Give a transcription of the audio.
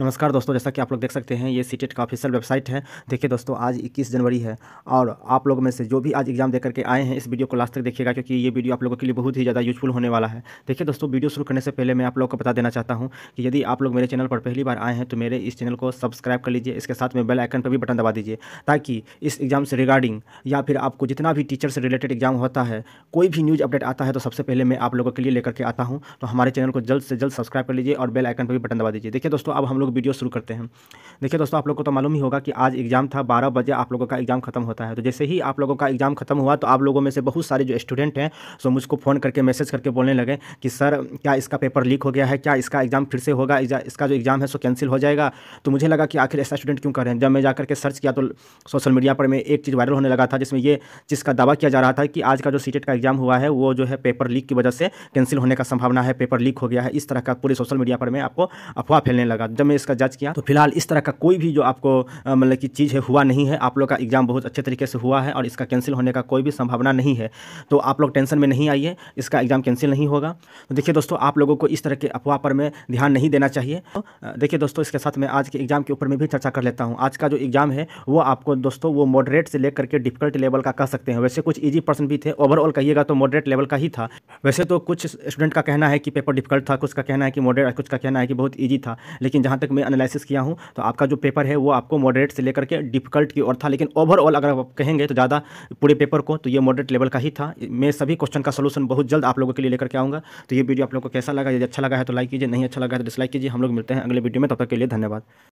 नमस्कार दोस्तों, जैसा कि आप लोग देख सकते हैं, ये सीटेट का ऑफिशियल वेबसाइट है। देखिए दोस्तों, आज 21 जनवरी है और आप लोग में से जो भी आज एग्ज़ाम देकर के आए हैं, इस वीडियो को लास्ट तक देखिएगा क्योंकि ये वीडियो आप लोगों के लिए बहुत ही ज़्यादा यूजफुल होने वाला है। देखिए दोस्तों वीडियो शुरू करने से पहले मैं आप लोग को बता देना चाहता हूँ कि यदि आप लोग मेरे चैनल पर पहली बार आए हैं तो मेरे इस चैनल को सब्सक्राइब कर लीजिए। इसके साथ में बेल आइकन पर भी बटन दबा दीजिए ताकि इस एग्ज़ाम से रिगार्डिंग या फिर आपको जितना भी टीचर से रिलेटेड एग्ज़ाम होता है, कोई भी न्यूज़ अपडेट आता है तो सबसे पहले मैं आप लोगों के लिए लेकर के आता हूँ। तो हमारे चैनल को जल्द से जल्द सब्सक्राइब कर लीजिए और बेल आइकन पर भी बटन दबा दीजिए। देखिए दोस्तों, अब हम लोग वीडियो शुरू करते हैं। देखिए दोस्तों, आप लोग को तो मालूम ही होगा कि आज एग्ज़ाम था, बारह बजे आप लोगों का एग्ज़ाम खत्म होता है। तो जैसे ही आप लोगों का एग्ज़ाम खत्म हुआ तो आप लोगों में से बहुत सारे जो स्टूडेंट हैं, सो मुझको फ़ोन करके, मैसेज करके बोलने लगे कि, सर, क्या इसका पेपर लीक हो गया है? क्या इसका एग्ज़ाम फिर से होगा? इसका जो एग्ज़ाम है, सो कैंसिल हो जाएगा? तो मुझे लगा कि आखिर ऐसा स्टूडेंट क्यों कर रहे हैं? जब मैं जाकर के सर्च किया तो सोशल मीडिया पर मैं एक चीज़ वायरल होने लगा था, जिसमें ये चीज़ का दावा किया जा रहा था कि आज का जो सीटेट का एग्ज़ाम हुआ है, वो जो है पेपर लीक की वजह से कैंसिल होने का संभावना है, पेपर लीक हो गया है। इस तरह का पूरे सोशल मीडिया पर मैं आपको अफवाह फैलने लगा। जब मैं इसका जाँच किया। तो फ़िलहाल इस तरह का कोई भी जो आपको मतलब कि चीज़ है, हुआ नहीं है। आप लोग का एग्ज़ाम बहुत अच्छे तरीके से हुआ है और इसका कैंसिल होने का कोई भी संभावना नहीं है। तो आप लोग टेंशन में नहीं आइए, इसका एग्ज़ाम कैंसिल नहीं होगा। तो देखिए दोस्तों, आप लोगों को इस तरह के अफवाह पर में ध्यान नहीं देना चाहिए। तो देखिए दोस्तों, इसके साथ मैं आज के एग्ज़ाम के ऊपर में भी चर्चा कर लेता हूँ। आज का जो एग्ज़ाम है, वो आपको दोस्तों, वो मॉडरेट से लेकर के डिफ़िकल्ट लेवल का कह सकते हैं। वैसे कुछ ईजी पर्सन भी थे। ओवरऑल कहिएगा तो मॉडरेट लेवल का ही था। वैसे तो कुछ स्टूडेंट का कहना है कि पेपर डिफ़िकल्ट था, कुछ का कहना है कि मॉडरेट कुछ का कहना है कि बहुत ईजी था। लेकिन जहाँ तक मैं एनालिसिस किया हूँ तो आपका जो पेपर है, वो आपको मॉडरेट से लेकर के डिफ़िकल्ट की ओर था, लेकिन ओवरऑल अगर आप कहेंगे तो ज़्यादा पूरे पेपर को तो ये मॉडरेट लेवल का ही था। मैं सभी क्वेश्चन का सोल्यूशन बहुत जल्द आप लोगों के लिए लेकर के आऊँगा। तो ये वीडियो आप लोगों को कैसा लगा, यदि अच्छा लगा है तो लाइक कीजिए, नहीं अच्छा लगा है तो डिसलाइक कीजिए। हम लोग मिलते हैं अगले वीडियो में, तब तक के लिए धन्यवाद।